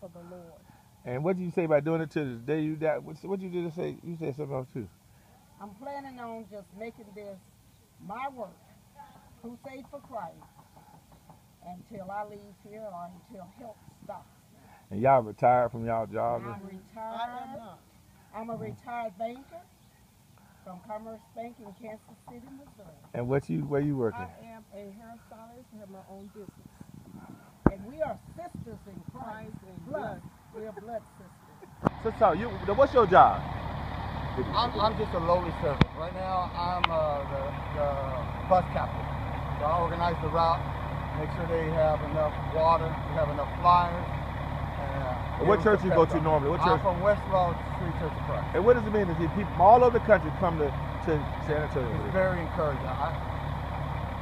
for the Lord. And what did you say about doing it to the day you died? What what you did say? You said something else too. I'm planning on just making this my work, crusade for Christ, until I leave here or until help stops. And y'all retired from y'all jobs? I'm retired. I'm a retired banker from Commerce Bank in Kansas City, Missouri. And what you where you working? I am a hairstylist, have my own business. And we are sisters in Christ and blood. We are blood sisters. So, so you, what's your job? I'm, I'm just a lowly servant. Right now, I'm uh, the, the bus captain. So I organize the route, make sure they have enough water, they have enough flyers. And, uh, what church you go to normally? What church? I'm from West Lawn Street Church of Christ. And what does it mean to see people from all over the country come to, to San Antonio? It's very encouraging. I,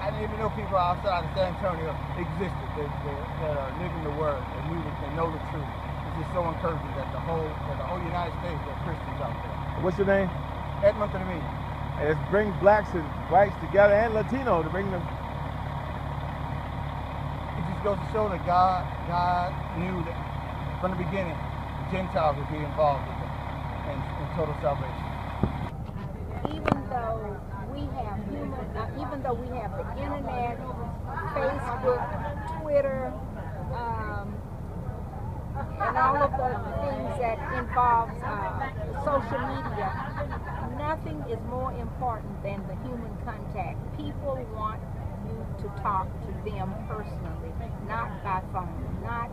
I didn't even know people outside of San Antonio existed that, that, that are living the word and knew that know the truth. It's just so encouraging that the whole that the whole United States there are Christians out there. What's your name? Edmund Trevino. And it brings blacks and whites together and Latino to bring them. It just goes to show that God God knew that from the beginning Gentiles would be involved in, in, in total salvation. Even though we have human, uh, even though we have the internet, Facebook, Twitter, um, and all of the things that involves uh, social media, nothing is more important than the human contact. People want you to talk to them personally, not by phone, not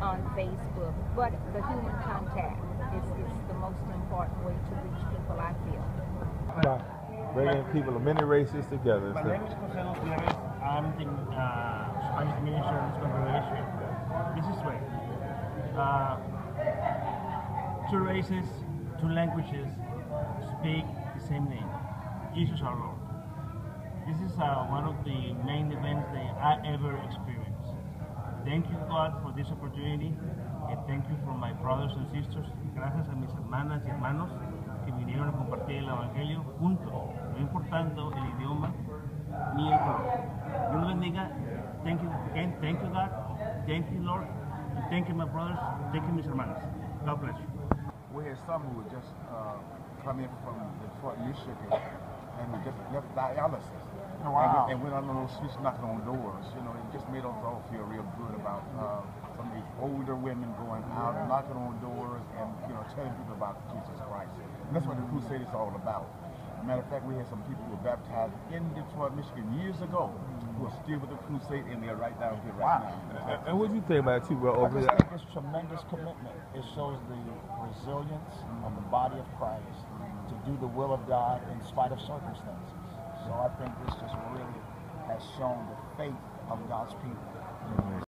on Facebook, but the human contact is, is the most important way to reach people, I feel. Bringing people of many races together. My name is Jose Gutierrez. I'm the uh, Spanish minister in this congregation. This is right. Uh, two races, two languages speak the same name, Jesus our Lord. This is uh, one of the main events that I ever experienced. Thank you, God, for this opportunity, and thank you for my brothers and sisters. Gracias a mis hermanas y hermanos vinieron compartir el Evangelio juntos, no importando el idioma ni el color. Dios bendiga. Thank you again. Thank you, God. Thank you, Lord. Thank you, my brothers. Thank you, mis hermanos. God bless you. We had some who just uh, come in from Detroit, Michigan, and we just left dialysis. Oh, wow. And, and went on those streets knocking on doors. You know, it just made us all feel real good about uh, some of these older women going out, knocking on doors, and you know, telling people about Jesus Christ. And that's what the crusade is all about. Matter of fact, we had some people who were baptized in Detroit, Michigan years ago who are still with the crusade and they're right down here right wow. now. And what do you think about it too, bro? Over I just think it's tremendous commitment. It shows the resilience of the body of Christ to do the will of God in spite of circumstances. So I think this just really has shown the faith of God's people.